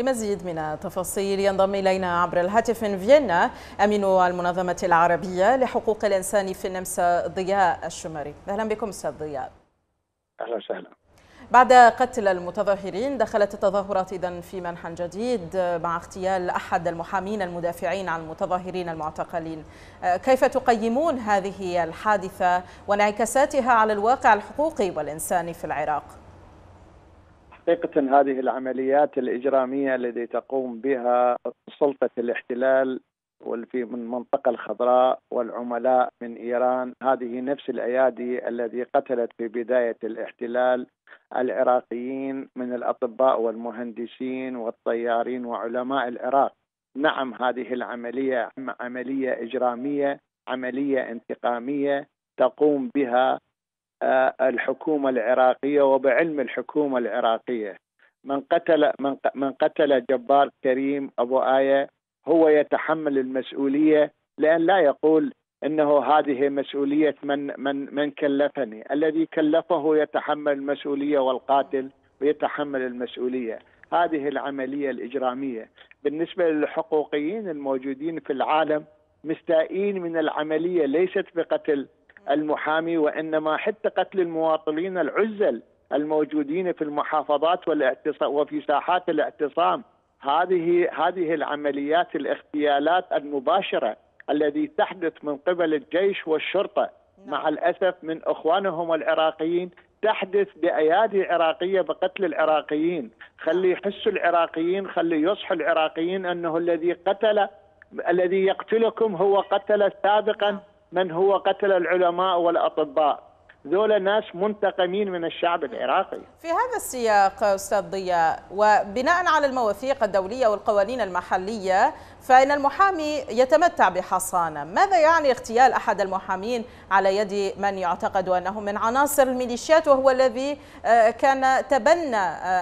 لمزيد من التفاصيل ينضم إلينا عبر الهاتف من فيينا أمين المنظمة العربية لحقوق الإنسان في النمسا ضياء الشمري. أهلا بكم أستاذ ضياء. أهلا وسهلا. بعد قتل المتظاهرين دخلت التظاهرات إذا في منحى جديد مع اغتيال أحد المحامين المدافعين عن المتظاهرين المعتقلين. كيف تقيمون هذه الحادثة وانعكاساتها على الواقع الحقوقي والإنساني في العراق؟ حقيقة هذه العمليات الإجرامية التي تقوم بها سلطة الاحتلال في من المنطقة الخضراء والعملاء من إيران هذه نفس الأيادي التي قتلت في بداية الاحتلال العراقيين من الأطباء والمهندسين والطيارين وعلماء العراق. نعم هذه العملية عملية إجرامية عملية انتقامية تقوم بها الحكومة العراقية وبعلم الحكومة العراقية. من قتل من من قتل جبار كريم أبو آية هو يتحمل المسؤولية لأن لا يقول إنه هذه مسؤولية من من من كلفني، الذي كلفه يتحمل المسؤولية والقاتل ويتحمل المسؤولية، هذه العملية الإجرامية، بالنسبة للحقوقيين الموجودين في العالم مستائين من العملية ليست بقتل المحامي وإنما حتى قتل المواطنين العزل الموجودين في المحافظات والاعتصام وفي ساحات الاعتصام. هذه هذه العمليات الاغتيالات المباشرة الذي تحدث من قبل الجيش والشرطة. مع الأسف من إخوانهم العراقيين تحدث بأيادي عراقية بقتل العراقيين، خلي يحسوا العراقيين، خلي يصحوا العراقيين أنه الذي قتل الذي يقتلكم هو قتل سابقا من هو قتل العلماء والأطباء. ذولا ناس منتقمين من الشعب العراقي. في هذا السياق أستاذ ضياء وبناء على المواثيق الدولية والقوانين المحلية فإن المحامي يتمتع بحصانة. ماذا يعني اغتيال أحد المحامين على يد من يعتقد أنه من عناصر الميليشيات وهو الذي كان تبنى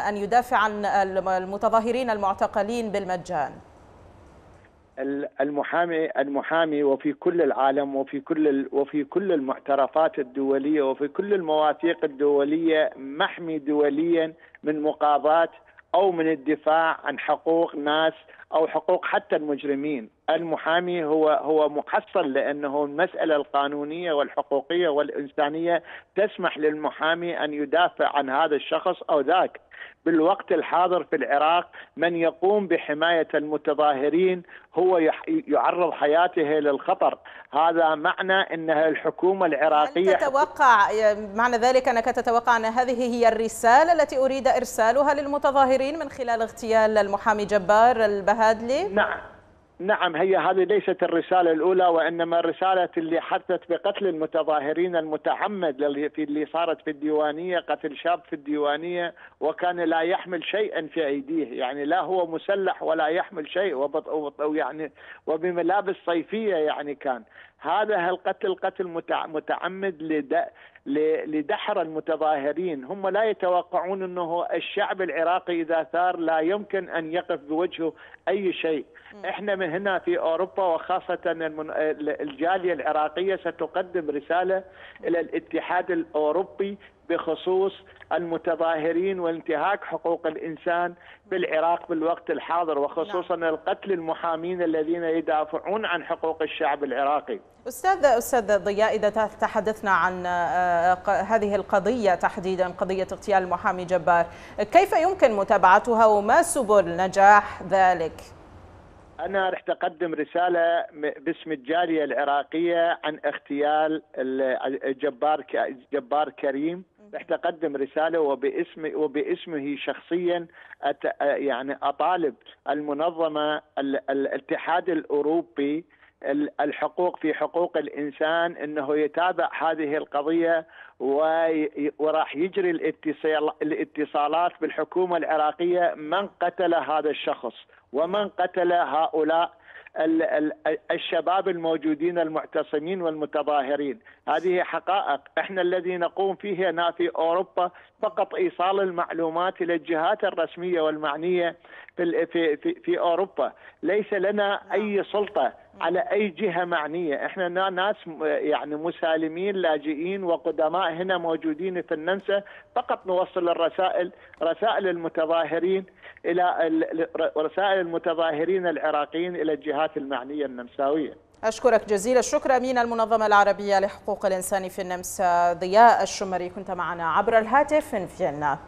أن يدافع عن المتظاهرين المعتقلين بالمجان؟ المحامي المحامي وفي كل العالم وفي كل وفي كل المعترفات الدولية وفي كل المواثيق الدولية محمي دوليا من مقاضاه أو من الدفاع عن حقوق ناس أو حقوق حتى المجرمين، المحامي هو هو محصل لأنه المسألة القانونية والحقوقية والإنسانية تسمح للمحامي أن يدافع عن هذا الشخص أو ذاك، بالوقت الحاضر في العراق من يقوم بحماية المتظاهرين هو يعرض حياته للخطر. هذا معنى إن الحكومة العراقية هل تتوقع معنى ذلك أنك تتوقع أن هذه هي الرسالة التي أريد إرسالها للمتظاهرين من خلال اغتيال المحامي جبار البهادلي نعم. نعم هي هذه ليست الرسالة الأولى وإنما الرسالة اللي حدثت بقتل المتظاهرين المتعمد اللي, صارت في الديوانية قتل شاب في الديوانية وكان لا يحمل شيئا في أيديه. يعني لا هو مسلح ولا يحمل شيء يعني وبملابس صيفية يعني كان. هذا القتل قتل متعمد لدحر المتظاهرين. هم لا يتوقعون أنه الشعب العراقي إذا ثار لا يمكن أن يقف بوجهه أي شيء. إحنا من هنا في أوروبا وخاصة الجالية العراقية ستقدم رسالة إلى الاتحاد الأوروبي بخصوص المتظاهرين وانتهاك حقوق الإنسان بالعراق بالوقت الحاضر وخصوصا نعم. القتل المحامين الذين يدافعون عن حقوق الشعب العراقي. أستاذ أستاذ ضياء إذا تحدثنا عن هذه القضية تحديدا قضية اغتيال المحامي جبار، كيف يمكن متابعتها وما سبل نجاح ذلك؟ أنا رح أقدم رسالة باسم الجالية العراقية عن اغتيال جبار جبار كريم رح أقدم رسالة وباسم وباسمه شخصيا يعني أطالب المنظمة الاتحاد الأوروبي الحقوق في حقوق الإنسان إنه يتابع هذه القضية وراح يجري الاتصال الاتصالات بالحكومة العراقية من قتل هذا الشخص ومن قتل هؤلاء الشباب الموجودين المعتصمين والمتظاهرين. هذه حقائق. إحنا الذي نقوم فيه هنا في أوروبا فقط إيصال المعلومات إلى الجهات الرسمية والمعنية في في في, في أوروبا، ليس لنا أي سلطة. على أي جهة معنية، إحنا ناس يعني مسالمين لاجئين وقدماء هنا موجودين في النمسا، فقط نوصل الرسائل رسائل المتظاهرين إلى رسائل المتظاهرين العراقيين إلى الجهات المعنية النمساوية. أشكرك جزيل الشكر أمين المنظمة العربية لحقوق الإنسان في النمسا. ضياء الشمري كنت معنا عبر الهاتف من فيينا.